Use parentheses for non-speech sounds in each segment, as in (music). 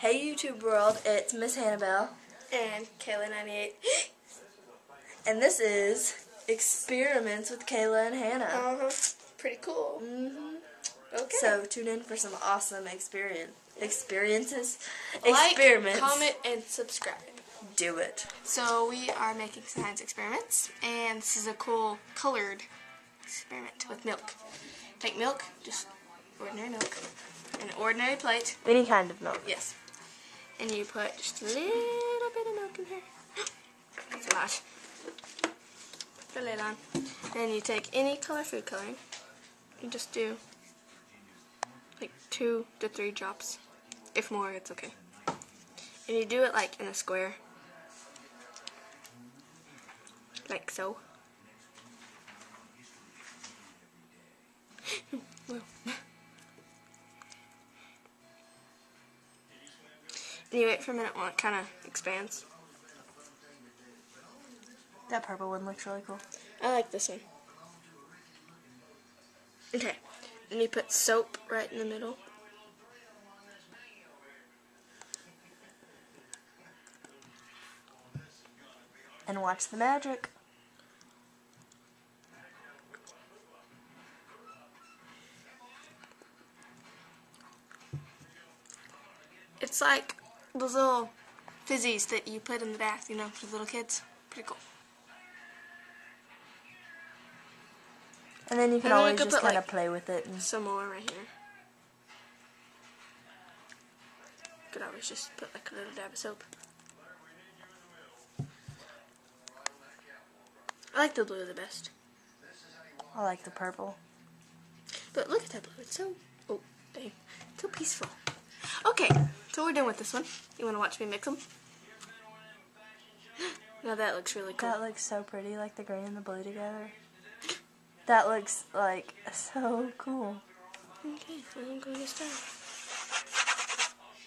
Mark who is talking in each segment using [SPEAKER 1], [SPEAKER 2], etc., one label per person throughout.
[SPEAKER 1] Hey YouTube world, it's Miss HannahBell,
[SPEAKER 2] And Kayla98. (gasps)
[SPEAKER 1] and this is Experiments with Kayla and Hannah.
[SPEAKER 2] uh-huh. Pretty cool.
[SPEAKER 1] hmm
[SPEAKER 2] Okay.
[SPEAKER 1] So tune in for some awesome experience experiences,
[SPEAKER 2] like,
[SPEAKER 1] experiments.
[SPEAKER 2] comment, and subscribe.
[SPEAKER 1] Do it.
[SPEAKER 2] So we are making science experiments, and this is a cool colored experiment with milk. Take milk, just ordinary milk, an ordinary plate.
[SPEAKER 1] Any kind of milk.
[SPEAKER 2] Yes. And you put just a little bit of milk in here. That's (gasps) a lot. Put the lid on. Then you take any color food coloring. You just do like two to three drops. If more, it's okay. And you do it like in a square. Like so. (laughs) Well. And you wait for a minute while it kind of expands.
[SPEAKER 1] That purple one looks really cool.
[SPEAKER 2] I like this one. Okay. And you put soap right in the middle.
[SPEAKER 1] And watch the magic.
[SPEAKER 2] It's like those little fizzies that you put in the bath, you know, for the little kids. Pretty cool.
[SPEAKER 1] And then you can always just kind of
[SPEAKER 2] like-
[SPEAKER 1] play with it. And
[SPEAKER 2] Some more right here. Could always just put like a little dab of soap. I like the blue the best.
[SPEAKER 1] I like the purple.
[SPEAKER 2] But look at that blue. It's so oh dang, It's so peaceful. Okay, so we're done with this one. You want to watch me mix them? (gasps) Now that looks really cool.
[SPEAKER 1] That looks so pretty, like the green and the blue together. That looks like so cool.
[SPEAKER 2] Okay, I'm going to start.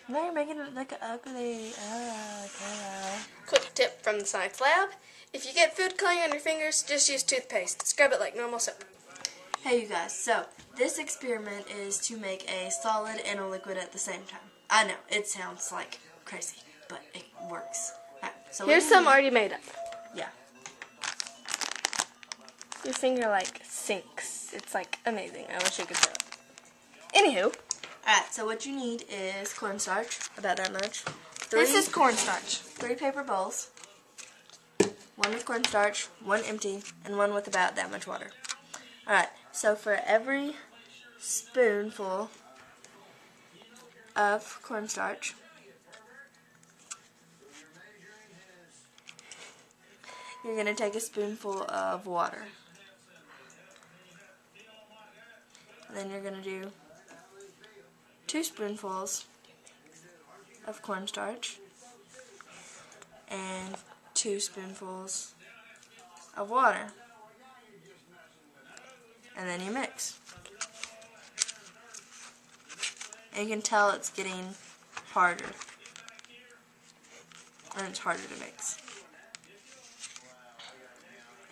[SPEAKER 1] Now you're making it look ugly. Oh, okay.
[SPEAKER 2] Quick tip from the science lab: If you get food coloring on your fingers, just use toothpaste. Scrub it like normal soap.
[SPEAKER 1] Hey you guys, so this experiment is to make a solid and a liquid at the same time. I know, it sounds like crazy, but it works. Alright, so
[SPEAKER 2] Here's some already made up.
[SPEAKER 1] Yeah.
[SPEAKER 2] Your finger like sinks. It's like amazing. I wish you could show it. Anywho,
[SPEAKER 1] Alright, so what you need is cornstarch, about that much. Three,
[SPEAKER 2] this is cornstarch.
[SPEAKER 1] three paper bowls. One with cornstarch, one empty, and one with about that much water. Alright, so for every spoonful of cornstarch, you're going to take a spoonful of water. And then you're going to do two spoonfuls of cornstarch and two spoonfuls of water. And then you mix. And you can tell it's getting harder. And it's harder to mix.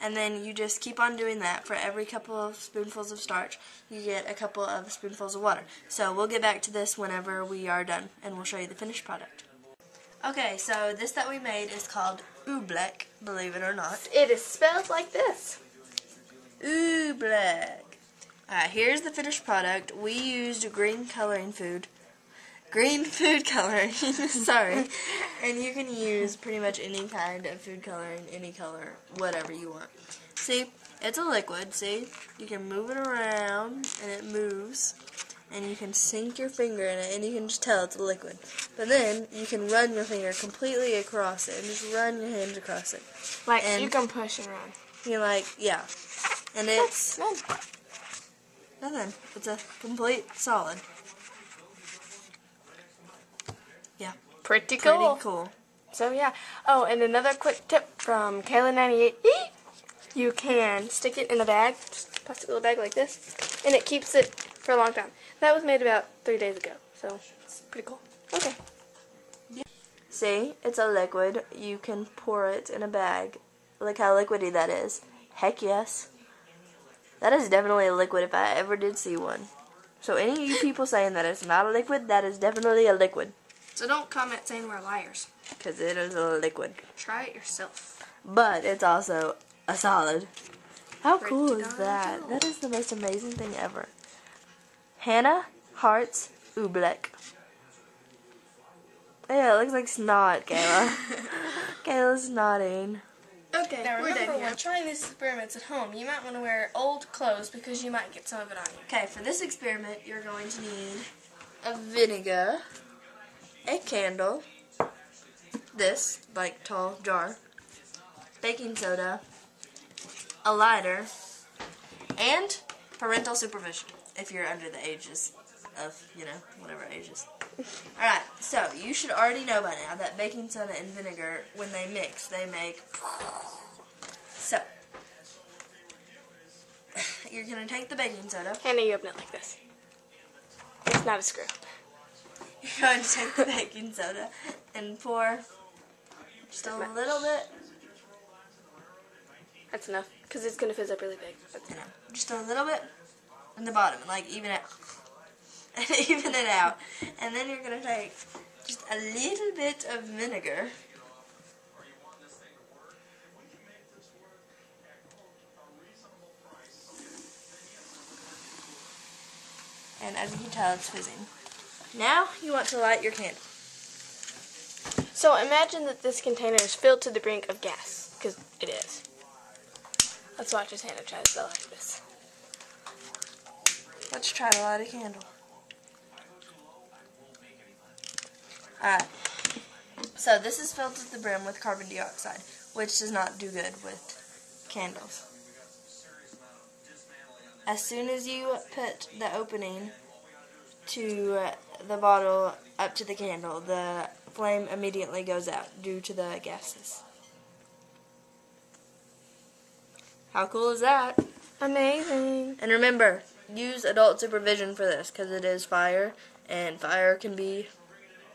[SPEAKER 1] And then you just keep on doing that for every couple of spoonfuls of starch. You get a couple of spoonfuls of water. So we'll get back to this whenever we are done, and we'll show you the finished product. Okay, so this that we made is called oobleck, believe it or not.
[SPEAKER 2] It is spelled like this.
[SPEAKER 1] Oobleck. Alright, here's the finished product. We used green coloring food. Green (laughs) food coloring, (laughs) sorry. And you can use pretty much any kind of food coloring, any color, whatever you want. See, it's a liquid, see? You can move it around, and it moves. And you can sink your finger in it, and you can just tell it's a liquid. But then, you can run your finger completely across it, and just run your hands across it.
[SPEAKER 2] Like
[SPEAKER 1] And-
[SPEAKER 2] you can push and run.
[SPEAKER 1] You're like, yeah. And it's nothing. It's a complete solid. Yeah,
[SPEAKER 2] Pretty cool.
[SPEAKER 1] pretty
[SPEAKER 2] cool. So yeah. Oh, and another quick tip from Kayla98. You can stick it in a bag, just a plastic little bag like this, and it keeps it for a long time. That was made about three days ago, so it's pretty cool. Okay.
[SPEAKER 1] See, it's a liquid. You can pour it in a bag. Look how liquidy that is. Heck yes. That is definitely a liquid if I ever did see one. So any of you people saying that it's not a liquid, that is definitely a liquid.
[SPEAKER 2] So don't comment saying we're liars.
[SPEAKER 1] because it is a liquid.
[SPEAKER 2] Try it yourself.
[SPEAKER 1] But it's also a solid. How
[SPEAKER 2] Break
[SPEAKER 1] cool is that?
[SPEAKER 2] too.
[SPEAKER 1] That is the most amazing thing ever. Hannah Hearts Oobleck. Yeah, it looks like snot, Kayla. (laughs) Kayla's snotting.
[SPEAKER 2] Okay,
[SPEAKER 1] Now
[SPEAKER 2] we're
[SPEAKER 1] remember
[SPEAKER 2] done here.
[SPEAKER 1] when
[SPEAKER 2] trying these experiments at home, you might want to wear old clothes because you might get some of it on you.
[SPEAKER 1] Okay, for this experiment, you're going to need a vinegar, a candle, this, like, tall jar, baking soda, a lighter, and parental supervision, if you're under the ages of, you know, whatever ages. Alright, so you should already know by now that baking soda and vinegar, when they mix, they make. So, (sighs) you're going to take the baking soda.
[SPEAKER 2] Hannah, you open it like this. It's not a screw. (laughs)
[SPEAKER 1] You're going to take the baking soda and pour just a little bit,
[SPEAKER 2] That's enough, because it's going to fizz up really big. That's
[SPEAKER 1] know, just a little bit in the bottom, like even it, (laughs) and even it out. And then you're going to take just a little bit of vinegar. And as you can tell, it's fizzing. Now you want to light your candle.
[SPEAKER 2] So imagine that this container is filled to the brink of gas, because it is. Let's watch as Hannah tries to light this.
[SPEAKER 1] Let's try to light a candle. Alright. So this is filled to the brim with carbon dioxide, which does not do good with candles. As soon as you put the opening to uh, the bottle up to the candle, the flame immediately goes out due to the gases. How cool is that?
[SPEAKER 2] Amazing.
[SPEAKER 1] And remember, use adult supervision for this because it is fire, and fire can be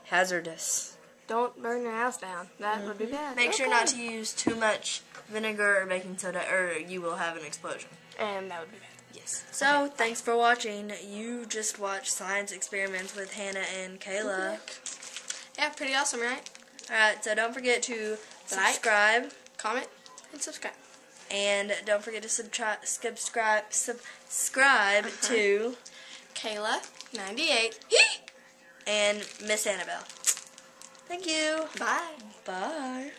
[SPEAKER 1] hazardous.
[SPEAKER 2] Don't burn your house down. That would be mm-hmm. bad.
[SPEAKER 1] Make sure not to use too much vinegar or baking soda, or you will have an explosion.
[SPEAKER 2] And that would be bad.
[SPEAKER 1] Yes. So, thanks for watching. You just watched Science Experiments with Hannah and Kayla. Mm-hmm.
[SPEAKER 2] Yeah, pretty awesome, right?
[SPEAKER 1] Alright, so don't forget to
[SPEAKER 2] Like.
[SPEAKER 1] subscribe,
[SPEAKER 2] Comment and subscribe.
[SPEAKER 1] and don't forget to subtri- subscribe, subscribe uh-huh. to
[SPEAKER 2] Kayla, 98.
[SPEAKER 1] And Miss HannahBell. Thank you.
[SPEAKER 2] Bye.
[SPEAKER 1] Bye.